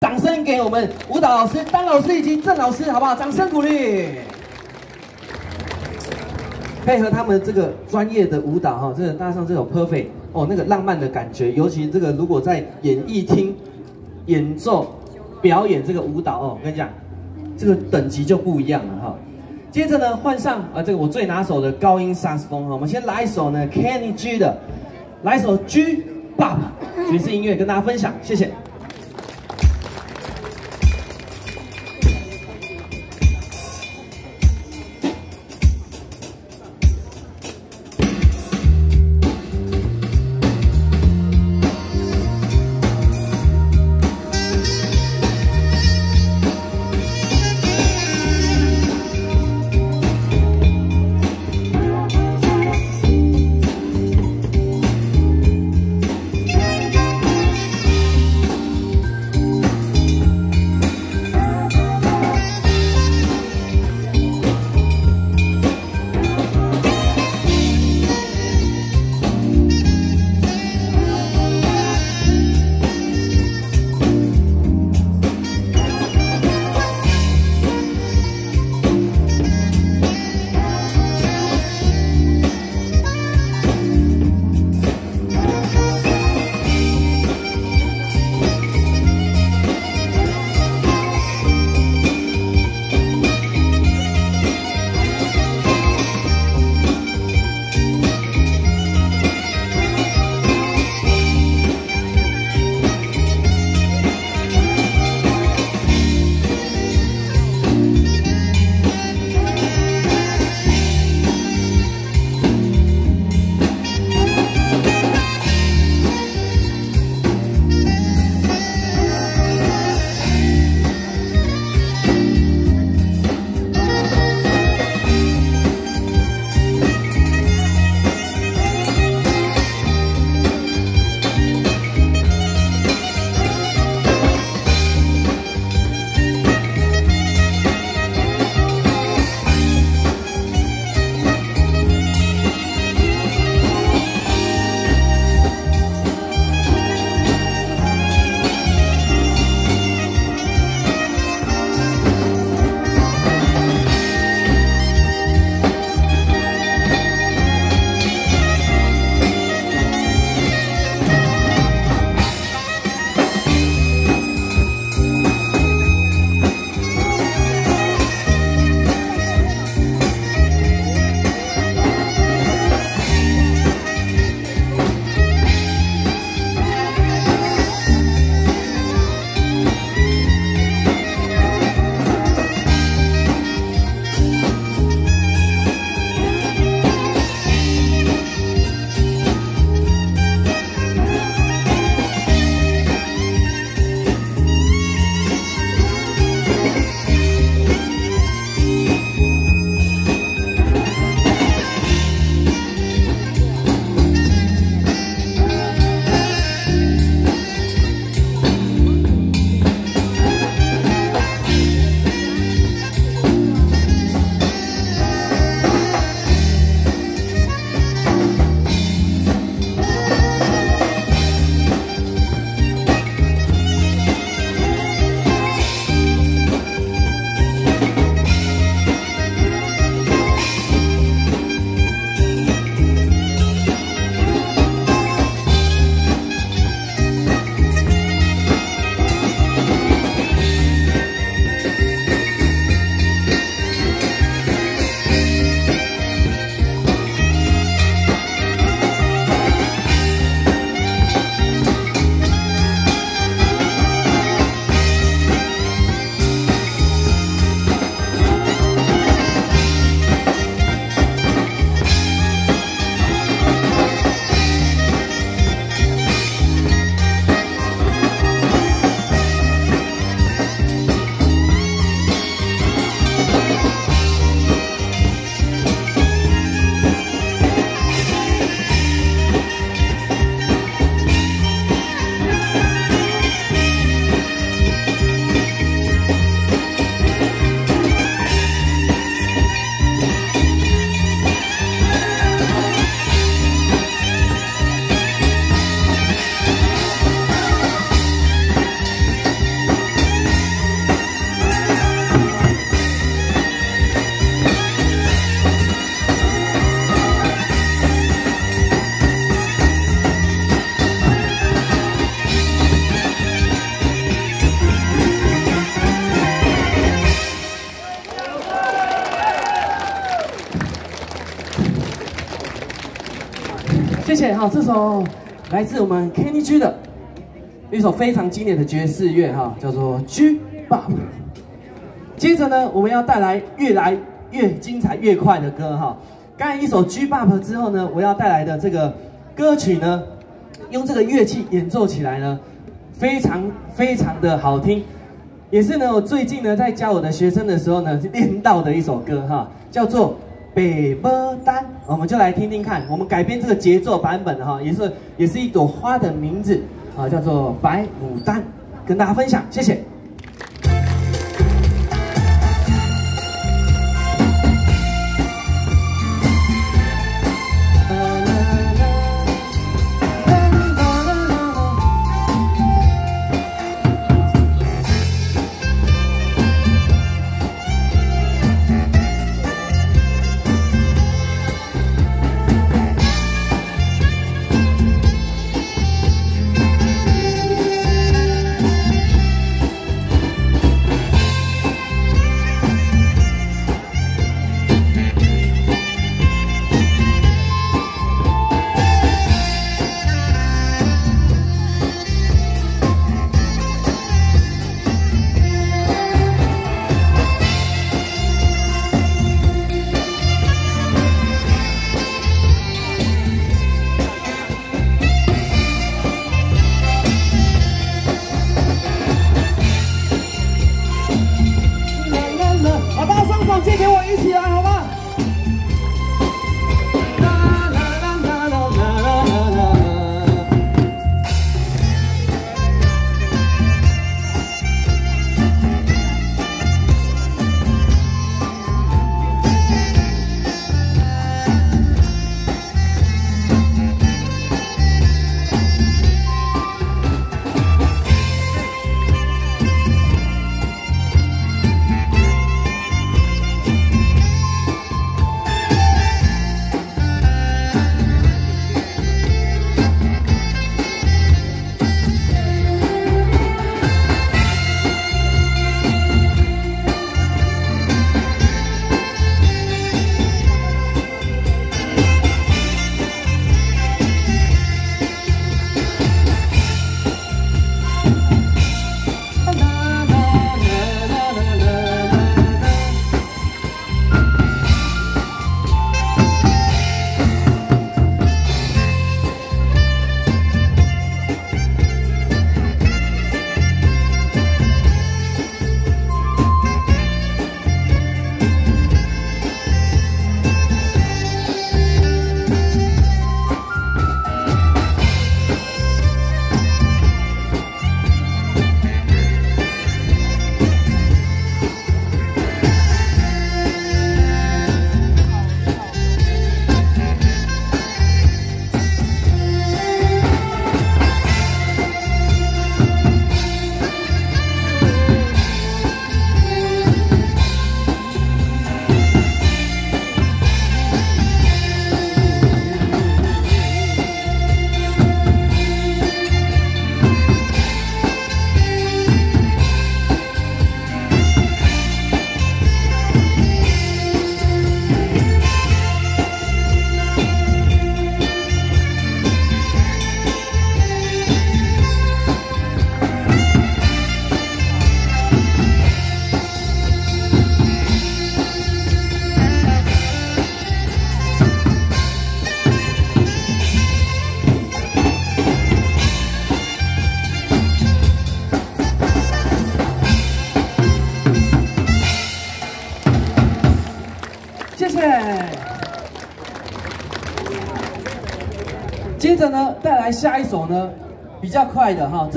掌声给我们舞蹈老师丹老师以及郑老师，好不好？掌声鼓励。配合他们这个专业的舞蹈哈，这个搭上这种 perfect 哦，那个浪漫的感觉，尤其这个如果在演艺厅演奏表演这个舞蹈哦，我跟你讲，这个等级就不一样了哈。接着呢，换上啊这个我最拿手的高音萨克斯风哈，我们先来一首呢 Kenny G 的，来一首 G Bop 爵士音乐跟大家分享，谢谢。谢哈，这首来自我们 Kenny G 的一首非常经典的爵士乐哈，叫做 G Bop。接着呢，我们要带来越来越精彩、越快的歌哈。刚才一首 G Bop 之后呢，我要带来的这个歌曲呢，用这个乐器演奏起来呢，非常非常的好听，也是呢我最近呢在教我的学生的时候呢练到的一首歌哈，叫做。北波丹，我们就来听听看，我们改编这个节奏版本的哈，也是也是一朵花的名字啊，叫做白牡丹，跟大家分享，谢谢。来下一首呢，比较快的哈。